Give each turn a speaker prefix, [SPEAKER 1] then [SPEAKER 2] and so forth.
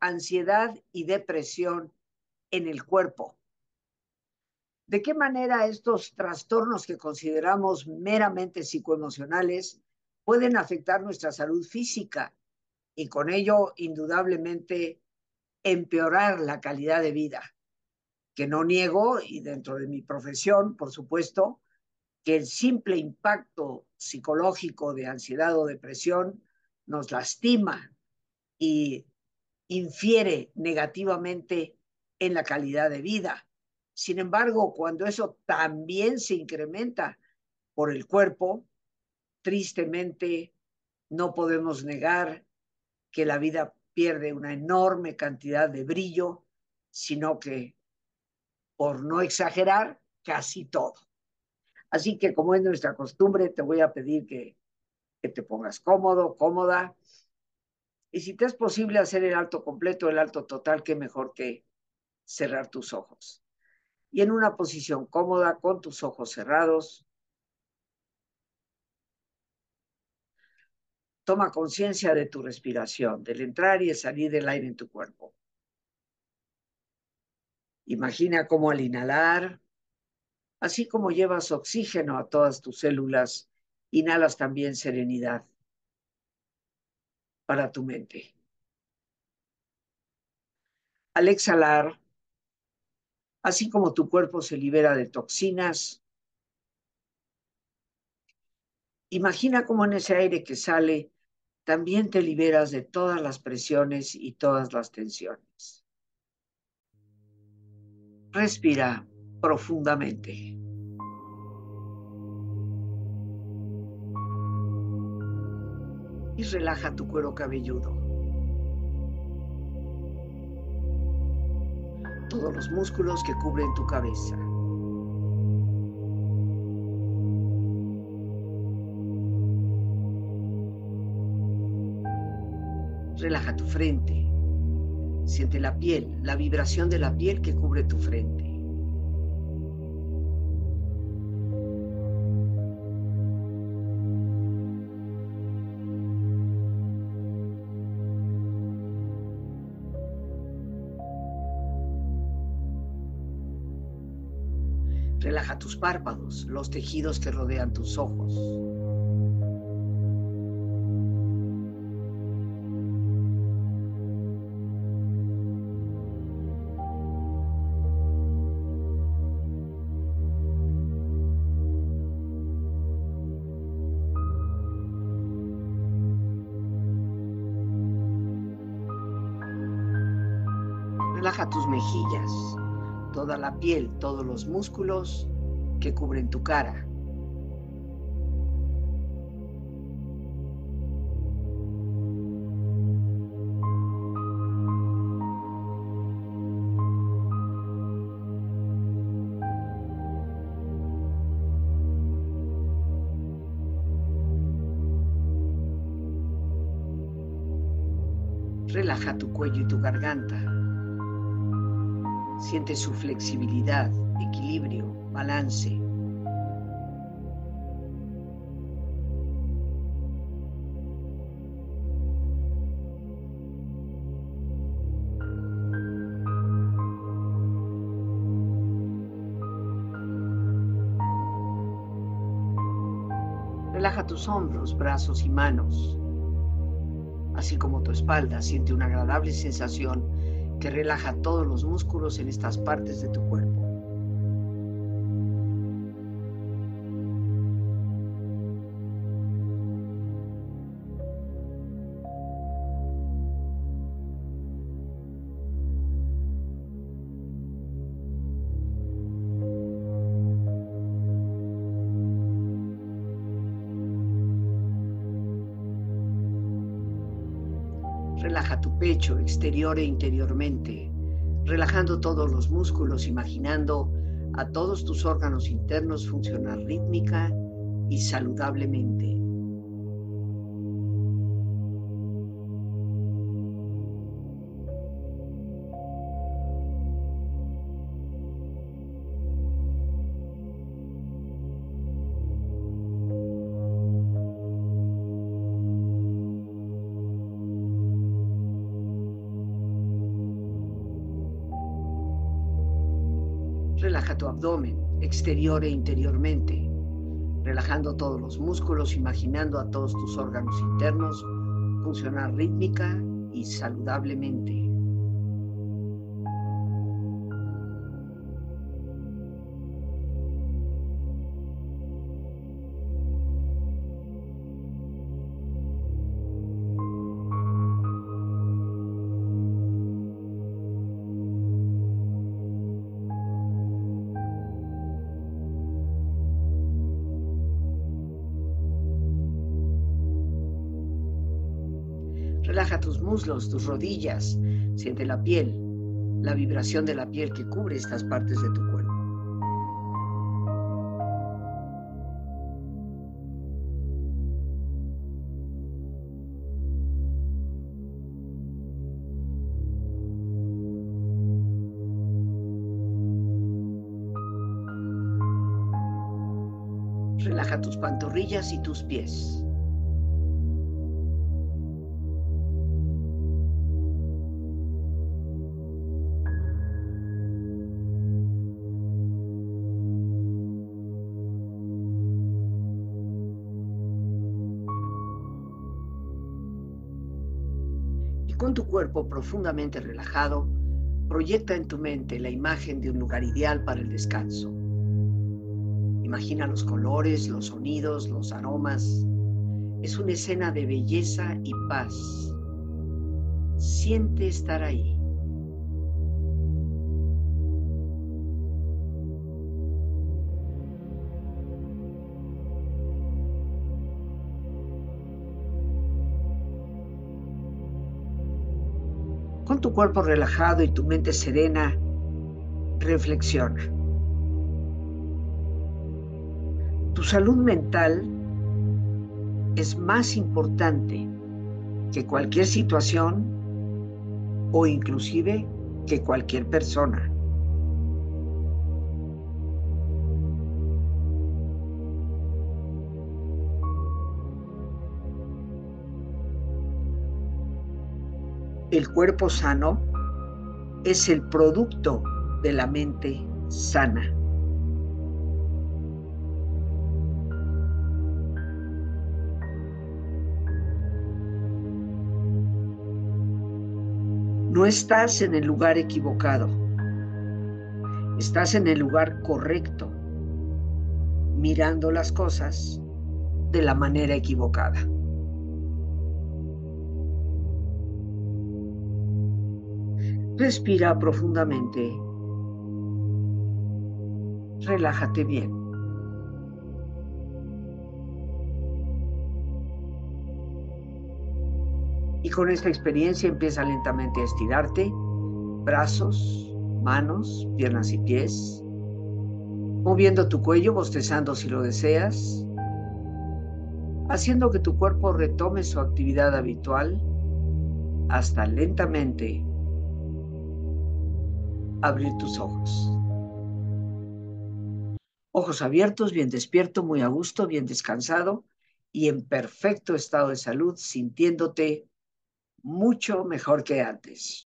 [SPEAKER 1] ansiedad y depresión en el cuerpo. ¿De qué manera estos trastornos que consideramos meramente psicoemocionales pueden afectar nuestra salud física y con ello indudablemente empeorar la calidad de vida? Que no niego, y dentro de mi profesión, por supuesto, que el simple impacto psicológico de ansiedad o depresión nos lastima y infiere negativamente en la calidad de vida. Sin embargo, cuando eso también se incrementa por el cuerpo, tristemente no podemos negar que la vida pierde una enorme cantidad de brillo, sino que, por no exagerar, casi todo. Así que como es nuestra costumbre, te voy a pedir que, que te pongas cómodo, cómoda. Y si te es posible hacer el alto completo, el alto total, qué mejor que cerrar tus ojos. Y en una posición cómoda, con tus ojos cerrados, toma conciencia de tu respiración, del entrar y el salir del aire en tu cuerpo. Imagina cómo al inhalar, así como llevas oxígeno a todas tus células, inhalas también serenidad para tu mente. Al exhalar, así como tu cuerpo se libera de toxinas, imagina cómo en ese aire que sale también te liberas de todas las presiones y todas las tensiones. Respira profundamente. Y relaja tu cuero cabelludo. Todos los músculos que cubren tu cabeza. Relaja tu frente. Siente la piel, la vibración de la piel que cubre tu frente. Relaja tus párpados, los tejidos que rodean tus ojos. Relaja tus mejillas, toda la piel, todos los músculos que cubren tu cara. Relaja tu cuello y tu garganta. Siente su flexibilidad, equilibrio, balance. Relaja tus hombros, brazos y manos, así como tu espalda. Siente una agradable sensación que relaja todos los músculos en estas partes de tu cuerpo. Relaja tu pecho exterior e interiormente, relajando todos los músculos, imaginando a todos tus órganos internos funcionar rítmica y saludablemente. Relaja tu abdomen, exterior e interiormente, relajando todos los músculos, imaginando a todos tus órganos internos funcionar rítmica y saludablemente. Relaja tus muslos, tus rodillas, siente la piel, la vibración de la piel que cubre estas partes de tu cuerpo. Relaja tus pantorrillas y tus pies. Con tu cuerpo profundamente relajado, proyecta en tu mente la imagen de un lugar ideal para el descanso. Imagina los colores, los sonidos, los aromas. Es una escena de belleza y paz. Siente estar ahí. Con tu cuerpo relajado y tu mente serena, reflexiona. Tu salud mental es más importante que cualquier situación o inclusive que cualquier persona. El cuerpo sano es el producto de la mente sana. No estás en el lugar equivocado. Estás en el lugar correcto, mirando las cosas de la manera equivocada. Respira profundamente. Relájate bien. Y con esta experiencia empieza lentamente a estirarte, brazos, manos, piernas y pies, moviendo tu cuello, bostezando si lo deseas, haciendo que tu cuerpo retome su actividad habitual hasta lentamente abrir tus ojos. Ojos abiertos, bien despierto, muy a gusto, bien descansado y en perfecto estado de salud, sintiéndote mucho mejor que antes.